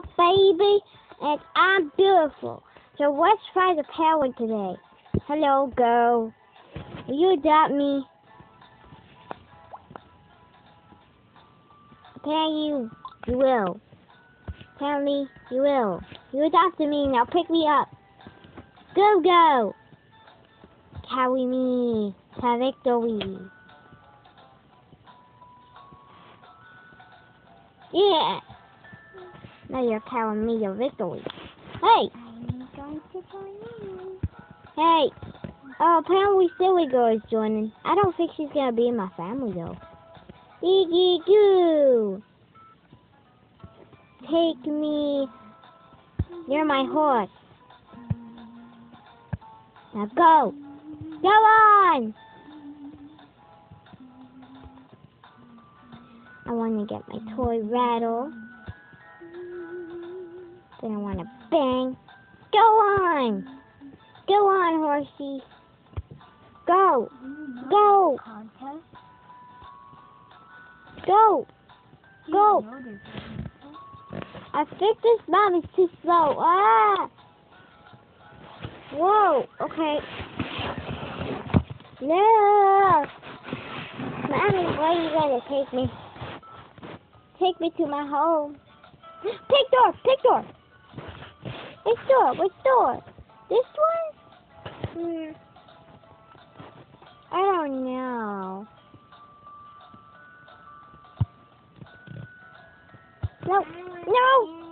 baby and I'm beautiful. So let's the power today. Hello, girl. Will you adopt me? Apparently you, you will. Apparently you will. You adopted me, now pick me up. Go, go! Carry me to victory. Yeah! Now you're telling me to victory. Hey! I'm going to join you. Hey! Oh, apparently Silly Girl is joining. I don't think she's gonna be in my family though. Iggy Goo! Take me. You're my horse. Now go! Go on! I want to get my toy rattle. Want to bang. Go on! Go on, horsey. Go! Go! Go! Go. I think this mom is too slow. Ah! Whoa! Okay. No! Mommy, where are you gonna take me? Take me to my home. Pick door! Pick door! Which door? Which door? This one? Hmm. I don't know. No! No!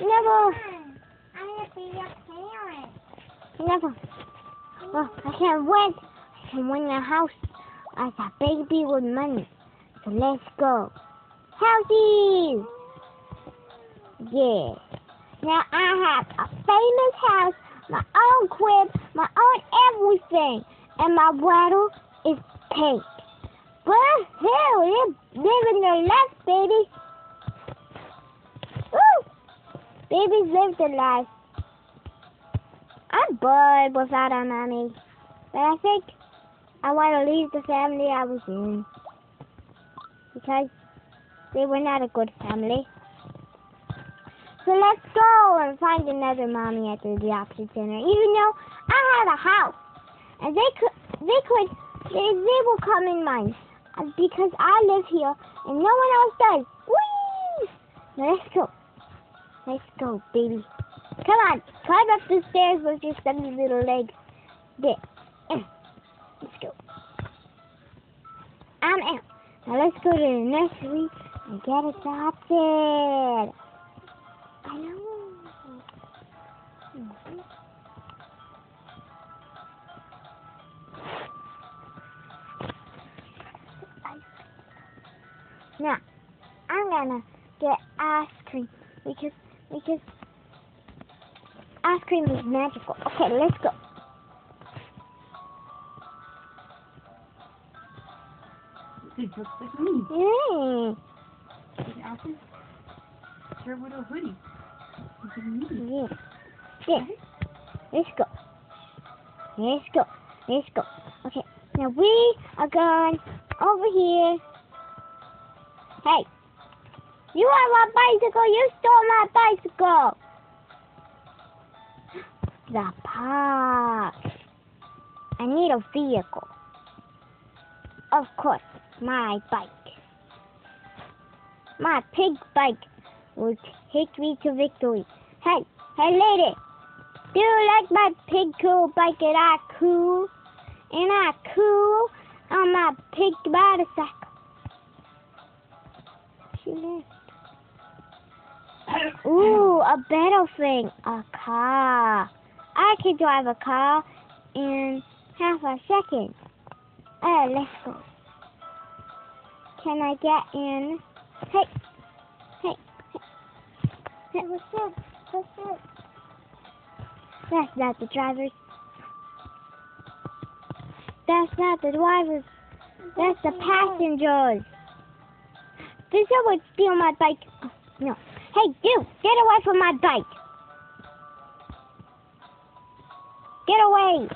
Never! Never. Well, I can't win. I can win the house as a baby with money. So let's go. Howdy! Yeah. Now I have a famous house, my own crib, my own everything, and my waddle is pink. But hell, they're living their life, baby. Woo! Babies live their life. I'm bored without a mommy. But I think I want to leave the family I was in. Because they were not a good family. So let's go and find another mommy at the adoption center. Even though I have a house. And they could, they could, they, they will come in mine. uh, Because I live here and no one else does. Whee! Now let's go. Let's go, baby. Come on, climb up the stairs with your stubby little legs. There. Eh. Let's go. I'm out. Now let's go to the nursery and get adopted. Now, I'm gonna get ice cream because because ice cream is magical. Okay, let's go. It looks like me. Yay. The outfit. Shirt a hoodie. Mm. Yeah. Yeah. Let's go. Let's go. Let's go. Okay. Now we are going over here. Hey. You have my bicycle. You stole my bicycle. The park. I need a vehicle. Of course, my bike. My pig bike will take me to victory. Hey, hey lady, do you like my pig cool bike and I cool? And I cool on my pig motorcycle. She left. Ooh, a better thing, a car. I can drive a car in half a second. Uh, let's go. Can I get in? Hey, hey, hey. hey. What's up? That's not the drivers. That's not the drivers. That's the passengers. Did someone steal my bike? Oh, no. Hey, you! Get away from my bike! Get away!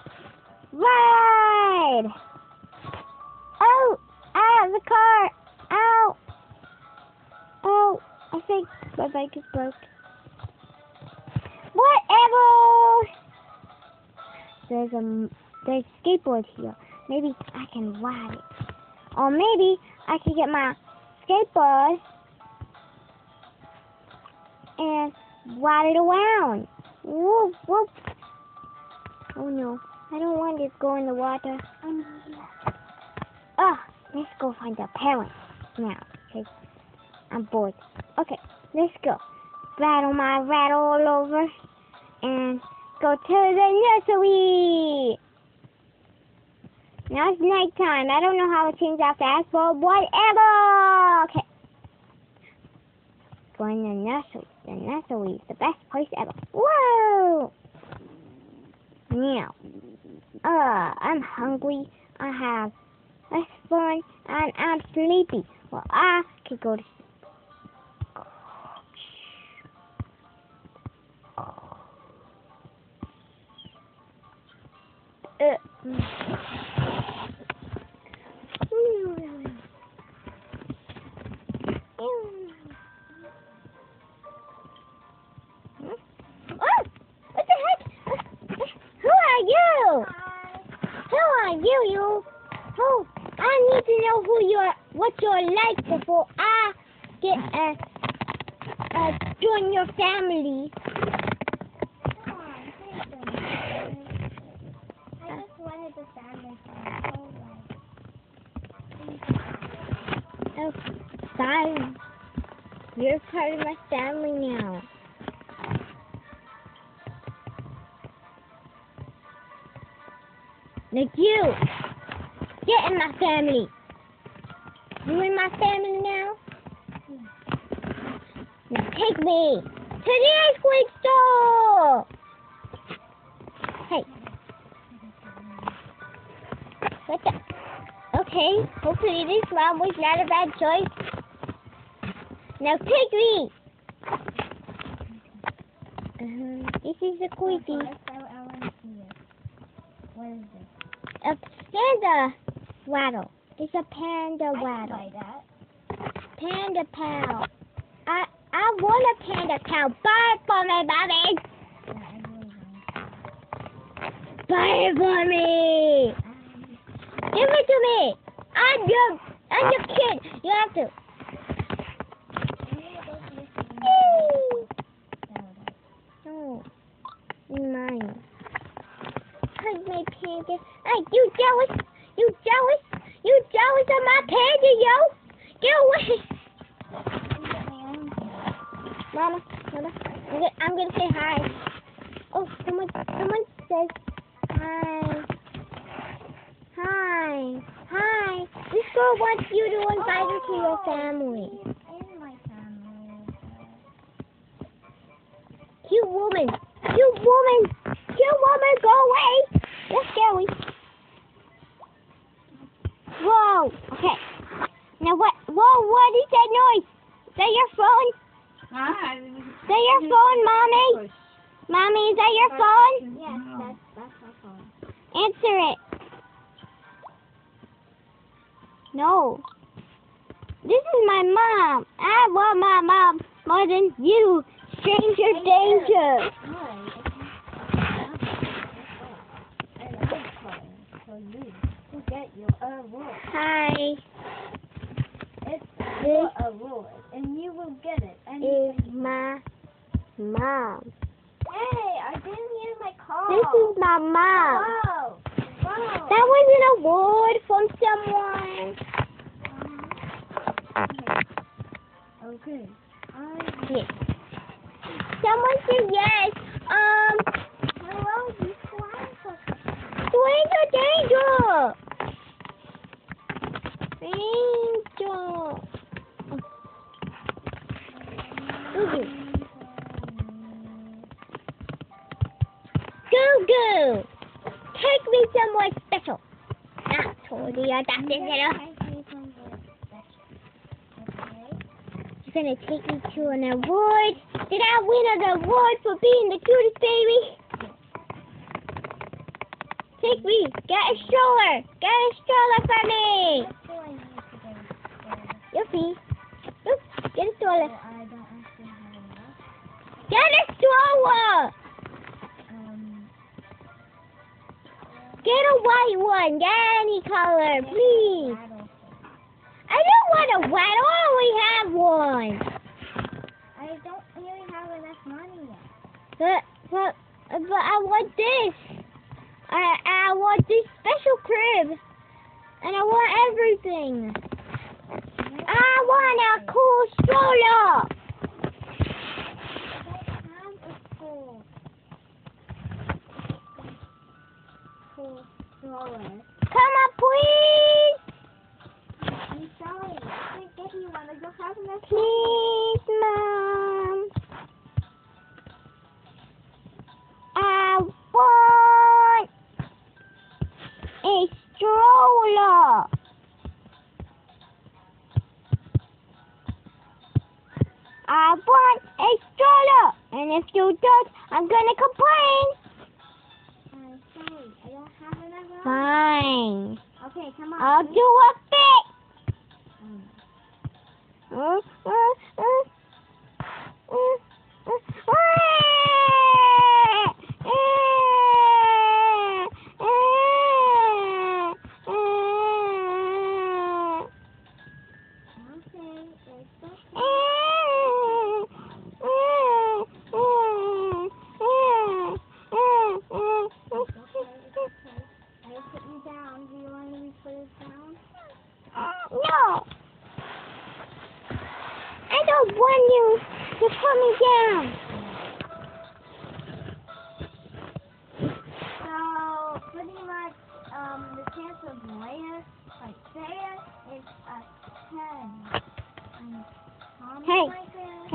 Ride! Oh! Ah, the car! Ow! Oh, I think My bike is broke. There's a there's skateboard here. Maybe I can ride it. Or maybe I can get my skateboard and ride it around. Whoop, whoop. Oh no, I don't want to go in the water. Oh, let's go find our parents now. Okay, I'm bored. Okay, let's go. Rattle my rattle all over and go to the nursery. Now it's nighttime. I don't know how it changes out fast, but whatever. Okay. Going to nursery. The nursery is the best place ever. Whoa! Now, uh, I'm hungry. I have less fun, and I'm sleepy. Well, I could go to you? Who are you, you? Who? I need to know who you're, what you're like before I get uh, uh, join your family. I just wanted to stand there Oh, fine. You're part of my family now. Like you. Get in my family. You in my family now? Now take me to the ice cream store. Hey. What the? Okay, hopefully this mom was not a bad choice. Now take me. Uh, this is a quickie. What is this? A panda waddle. It's a panda I waddle. play that. Panda pal. I I want a panda pal. Buy it for me, Bobby. Yeah, I really want. Buy it for me. Give it to me. I'm your I'm your kid. You have to. Yay. No, in mine. Hug my panda. Hey, you jealous? You jealous? You jealous of my panda, yo? Get away. Mama, Mama, I'm gonna, I'm gonna say hi. Oh, someone, someone says hi. Hi. Hi. This girl wants you to invite her to your family. Oh, in my family. Cute woman. Woman. Cute woman, go away. That's scary. Whoa. Okay. Now what? Whoa, what is that noise? Is that your phone? Ah, Is that your phone, mommy? Mommy, is that your phone? Yes, that's that's my phone. Answer it. No. This is my mom. I want my mom more than you. Stranger danger. You will get your award. Hi. It's This your award, and you will get it. And is my mom. hey, I didn't hear my call. This is my mom. Whoa, whoa. That was an award from someone. Okay. I Yes. Someone said yes. Um, hello, you flying for stranger danger. Danger. Goo Goo goo. Take me somewhere special. Not totally adopted little. You're gonna take me to an award. Did I win an award for being the cutest baby? Take me. Get a stroller. Get a stroller for me. Yuppie. Oop, get a stroller. I don't actually have Get a stroller. Um, Get a white one. Get any color, please. I don't want a white. I already have one. I don't really have enough money yet. But but but I want this. I I want this special crib, and I want everything. Want a cool stroller. Come on, please, please, mom. I want a stroller. I want a stroller, and if you don't, I'm gonna complain. I'm sorry. I don't have enough money. Fine. Okay, come on. I'll do a fit. Um, Uh, uh,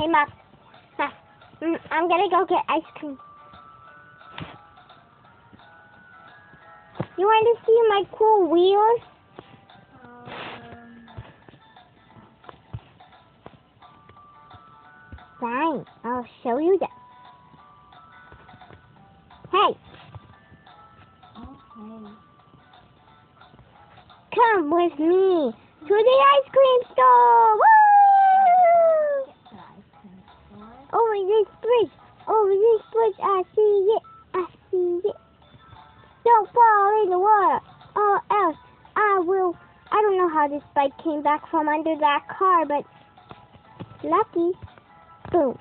Hey, Mom. Mm, I'm gonna go get ice cream. You want to see my cool wheels? um, Fine, I'll show you that. Hey, okay. come with me to the ice cream store. How this bike came back from under that car, but lucky. Boom.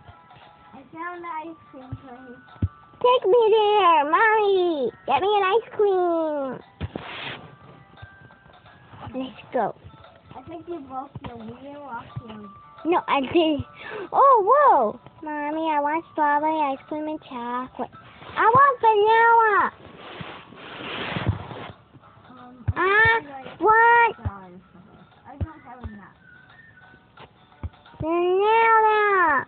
I found the ice cream place. Take me there, mommy. Get me an ice cream. Let's go. I think you broke your wheel off your. No, I did. Oh, whoa. Mommy, I want strawberry ice cream and chocolate. I want vanilla. Um, I I want vanilla.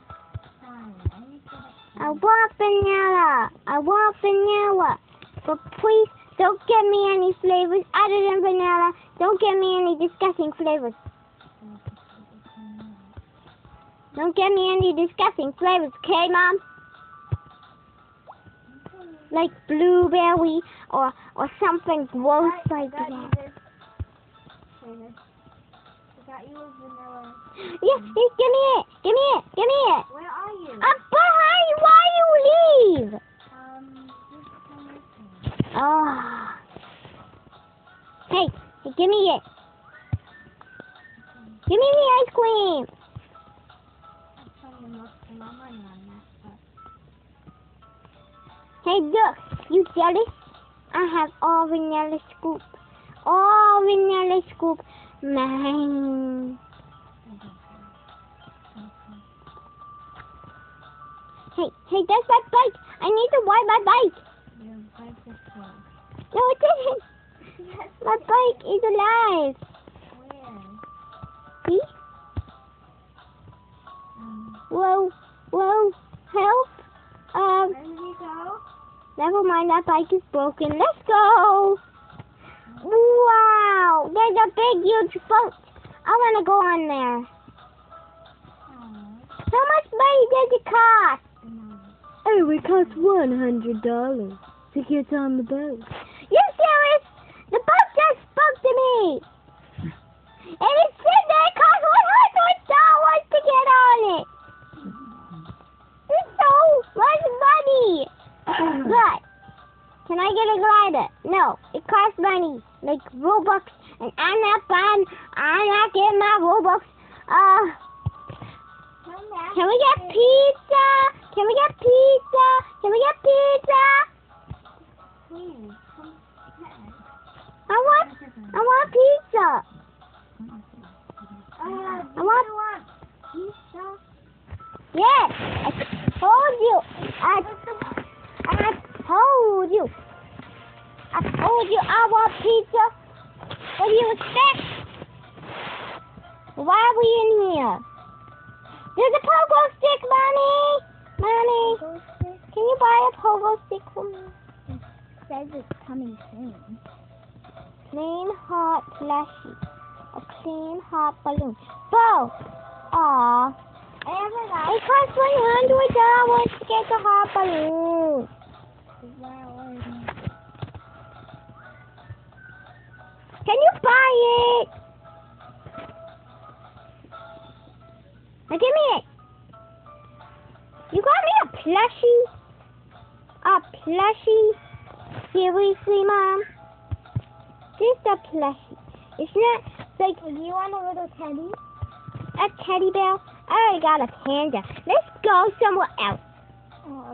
I want vanilla. I want vanilla. But please don't get me any flavors other than vanilla. Don't get me any disgusting flavors. Don't get me any disgusting flavors, okay, Mom? Like blueberry or or something gross like that. this. Here, this. I got you a vanilla. Yes, yes, give me it. Give me it. Give me it. Where are you? I'm behind. Why you leave? Um, just come with me. Oh. Hey, hey, give me it. Give me the ice cream. I'm spending most of my money on that stuff. Hey, look. You jealous? I have all vanilla scoop. All vanilla scoop. Mine. Hey, hey, that's my bike. I need to wipe my bike. Your bike is closed. No, it isn't. Yes, My bike is alive. where? See? Um, Whoa, whoa, help. Um, where did you go? never mind, that bike is broken. Let's go. Wow, there's a big, huge boat. I want to go on there. Oh, How much money does it cost? Oh, it costs one hundred dollars to get on the boat. You serious? The boat just spoke to me. And it said that it costs one hundred dollars to get on it. It's so much money. But can I get a glider? No, it costs money, like Robux, and I'm not buying. I'm not getting my Robux. Uh, can we get pizza? Can we get pizza? Can we get pizza? I want, I want pizza. I want- want pizza? Yes, I told you. I, I told you. I told you I want pizza. What do you expect? Why are we in here? There's a pogo stick, mommy. Mommy, can you buy a pogo stick for me? It Says it's coming soon. Clean hot plushy. A clean hot balloon. Bo. Aw. I have It costs one hundred dollars to get the hot balloon. Can you buy it? Now give me it. You got me a plushie? A plushie? Seriously, Mom? Just a plushie. It's not like Do you want a little teddy? a teddy bear. I already got a panda. Let's go somewhere else. Oh,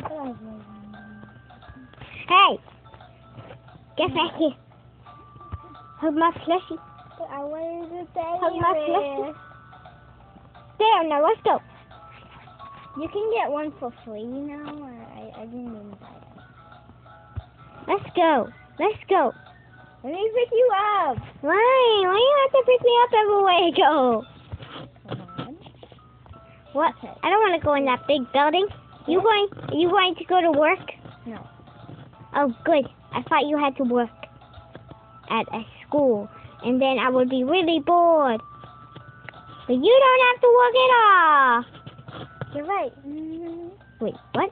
Hey, get back here. Hold my plushie. I wanted to say Hug my plushie. There, now let's go. You can get one for free now, or I, I didn't even buy it. Let's go. Let's go. Let me pick you up. Why? Why you have to pick me up everywhere you go? Hold on. What? Okay. I don't want to go in that big building. You going? Are you going to go to work? Oh, good. I thought you had to work at a school, and then I would be really bored. But you don't have to work at all. You're right. Wait, what?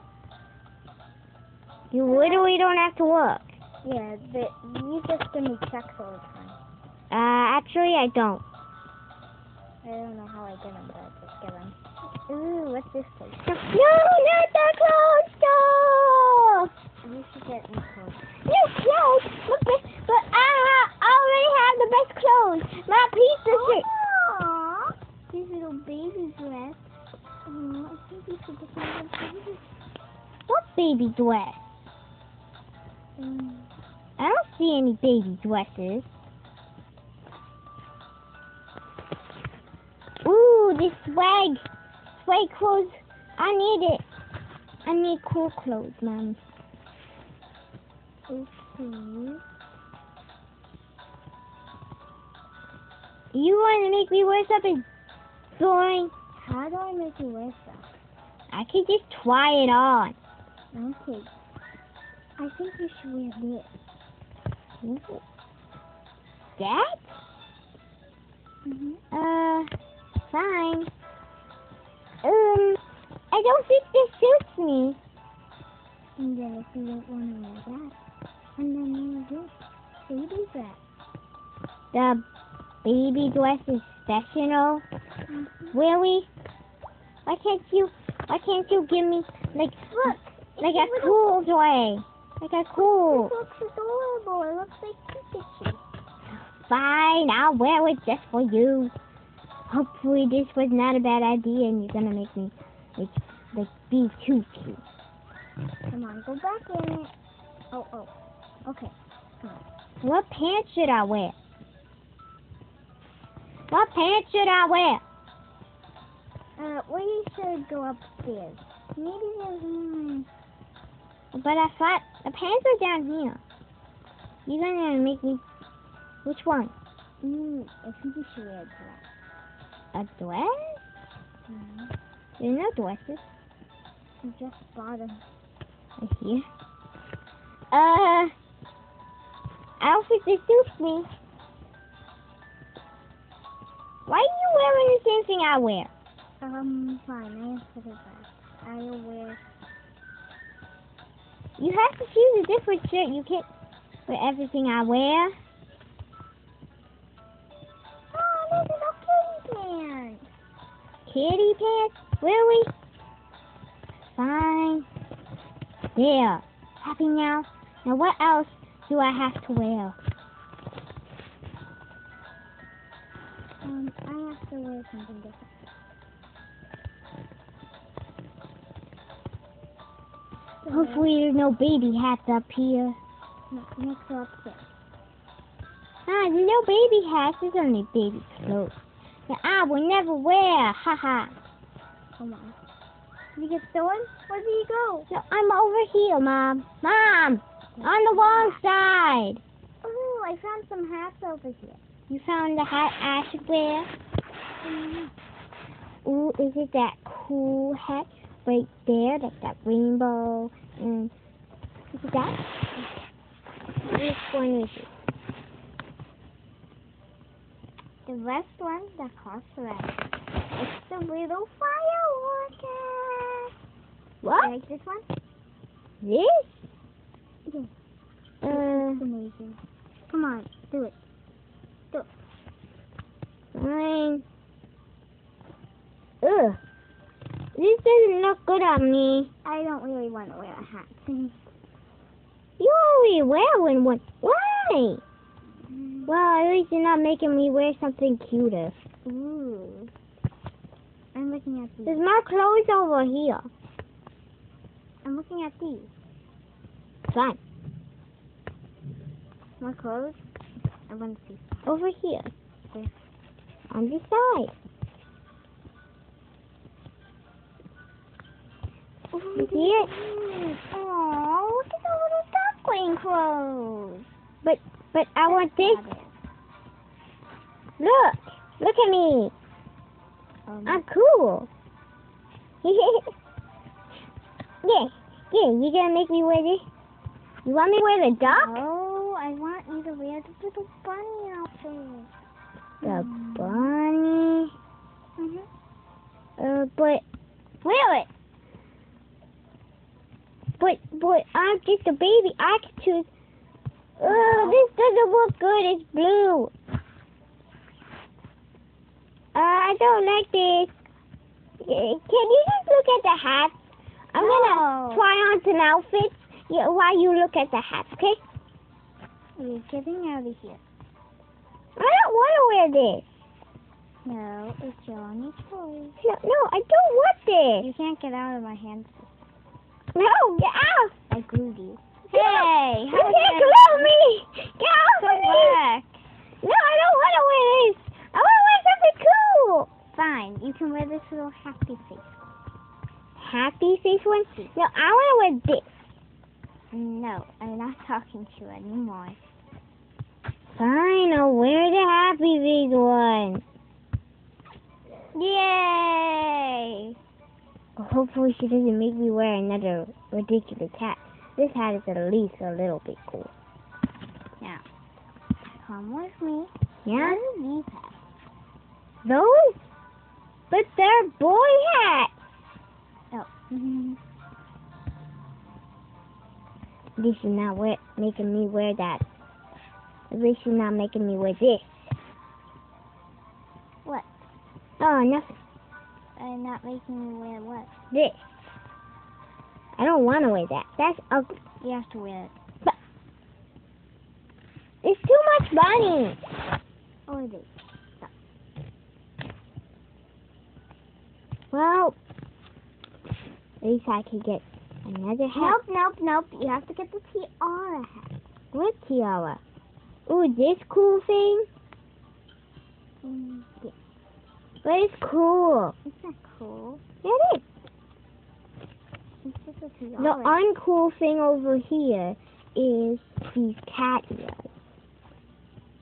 You literally don't have to work. Yeah, but you just give me checks all the time. Uh, actually, I don't. I don't know how I get them, but I just get them. Ooh, what's this place? No, not the clothes store. You should get me clothes. New clothes, but, but, but I, already have the best clothes. My pizza shirt. Aww. These little baby dress. Oh, I think you should get some baby What baby dress? Mm. I don't see any baby dresses. Ooh, this swag. Swag clothes. I need it. I need cool clothes, Mom. Okay. You want to make me wear something boring? How do I make you wear stuff? I could just try it on. Okay. I think you should wear this. That? Mm-hmm. Uh, fine. Um, I don't think this suits me. And then if you don't want to wear that, and then you do baby dress. The baby dress is special. Mm-hmm. Really? Why can't you? Why can't you give me like Look, like a cool toy? Like a cool. It looks adorable. It looks like Pikachu. Fine, I'll wear it just for you. Hopefully, this was not a bad idea, and you're gonna make me like like be too cute. Come on, go back in it. Oh, oh. Okay. What pants should I wear? What pants should I wear? Uh, we should go upstairs. Maybe there's mm, But I thought the pants are down here. You're gonna make me. Which one? mm, I think you should wear a dress. A dress? Mm-hmm. There's no dresses You just bought them. right here. Uh, I think this suits me. Why are you wearing the same thing I wear? Um, fine. I put it back. I'll wear. You have to choose a different shirt. You can't wear everything I wear. Oh, there's a little kitty pants. Kitty pants? Really? Fine. There. Happy now? Now what else do I have to wear? Um, I have to wear something different. Hopefully there's no baby hats up here. No, next to upstairs. Ah, there's no baby hats. There's only baby clothes. That I will never wear. Ha ha. Come on. Did you get stolen? Where did you go? No, I'm over here, Mom. Mom! On the wrong side. Oh, I found some hats over here. You found the hat I should wear? Mm-hmm. Ooh, is it that cool hat right there? Like that rainbow? And is it that? Which one is it? The best one that costs less. It's the little firework hat. What? Like this one? This? Yes. Uh, It's amazing. Come on, do it. fine. Ugh. This doesn't look good on me. I don't really want to wear a hat. You only wear one. Why? Mm-hmm. Well, at least you're not making me wear something cuter. Ooh. I'm looking at these. There's more clothes over here. I'm looking at these. Fine. My clothes. I want to see. Over here. On this side. You see it? Oh, look at the little duckling clothes. But I want this. Look. Look at me. Um, I'm cool. yeah. Yeah, you gonna make me wear this? You want me to wear the duck? Oh, I want you to wear the little bunny outfit. The bunny. Mm-hmm. Uh, but wear it. But but I'm just a baby. I can choose. Oh, this doesn't look good. It's blue. Uh, I don't like this. Can you just look at the hats? I'm gonna try on some outfits yeah, while you look at the hats, okay? You're getting out of here. I don't want to wear this. No, it's your only choice. No, no, I don't want this. You can't get out of my hands. No, get out. I glued you. Hey, you can't glue me. Get off Go of me. No, I don't want to wear this. I want to wear something cool. Fine, you can wear this little happy face. Happy face one? No, I want to wear this. No, I'm not talking to you anymore. Fine, I'll wear the happy face one. Yay! Hopefully she doesn't make me wear another ridiculous hat. This hat is at least a little bit cool. Now, come with me. Yeah? These hats? Those? But they're boy hats. Oh. mhm. At least you're not wear, making me wear that. At least you're not making me wear this. What? Oh, nothing. I'm not making you wear what? This. I don't want to wear that. That's ugly. You have to wear it. But It's too much bunny. Oh, it is. Well, at least I can get another hat. Nope, nope, nope. You have to get the tiara hat. What tiara? Ooh, this cool thing? Mm, yeah. But it's cool. It's not cool. Yeah, it is. It's just a The uncool thing over here is these cat ears.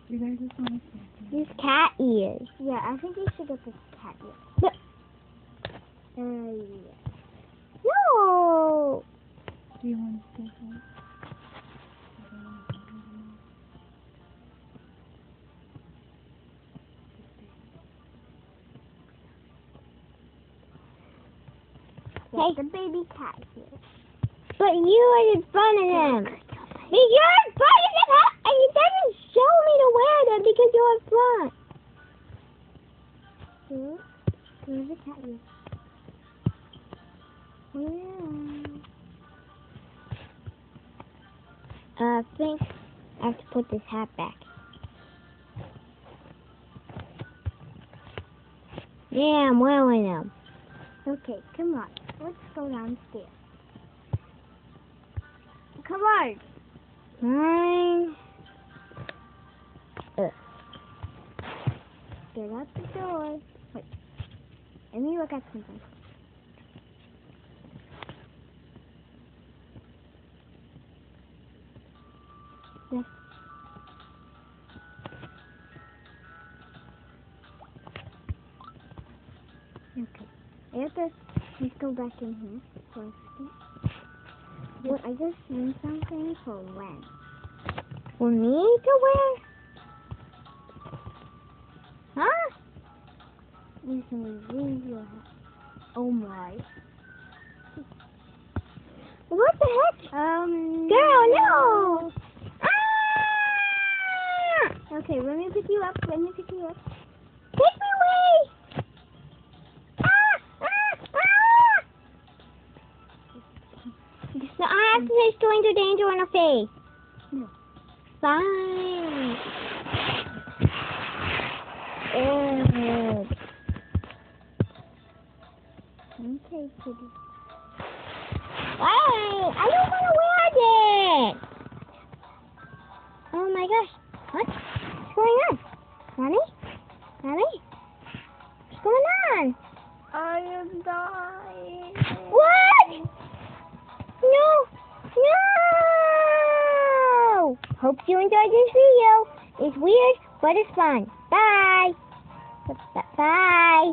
You guys just want to. These cat ears. yeah, I think you should get this cat ear. But- Uh, yeah. No! Do you want to? Hey. The baby cat here. But you are in front of them. You're in front of them, and you didn't show me to wear them because you're in front. Who? Where's the cat ear? Where? Uh, I think I have to put this hat back. Yeah, I'm wearing them. Okay, come on. Let's go downstairs. Come on. Fine. Ugh. Get out the door. Wait. Let me look at something. Yes. Okay. To let's go back in here for a second. Wait, I just need something for when. For me to wear? Huh? Remove Oh my. What the heck? Um. Girl, no! Ah! Okay, let me pick you up. Let me pick you up. So I have to danger on her face. No. Fine. Ugh. Okay, kitty. Why? I don't want to wear it. Oh my gosh. What? What's going on? Mommy? Mommy? What's going on? I am dying. What? No. No. Hope you enjoyed this video. It's weird, but it's fun. Bye. Bye.